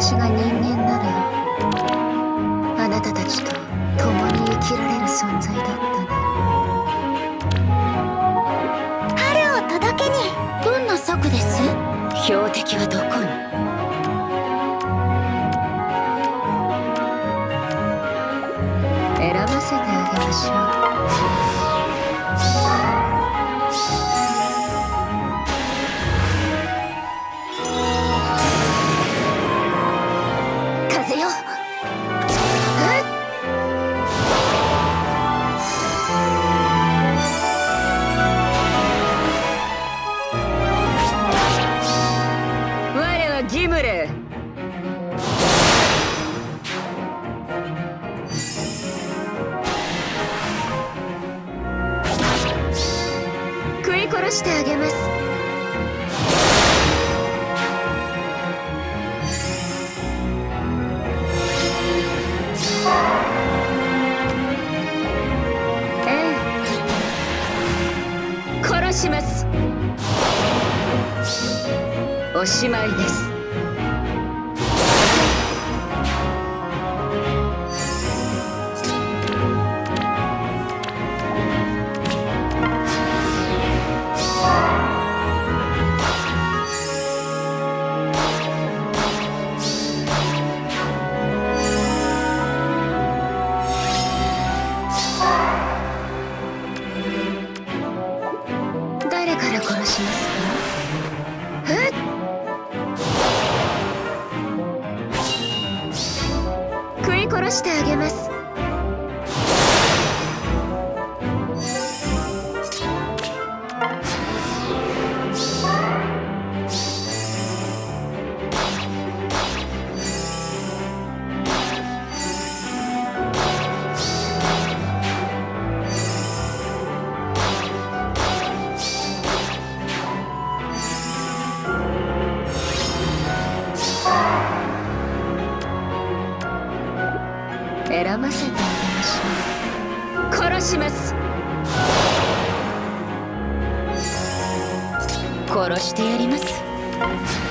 私が人間ならあなたたちと共に生きられる存在だったね春を届けに。どんな策です？標的はどこに？選ばせてあげましょ食い殺してあげます。ええ。殺します。おしまいです。してあげます。選ませてあげましょう。殺します。殺してやります。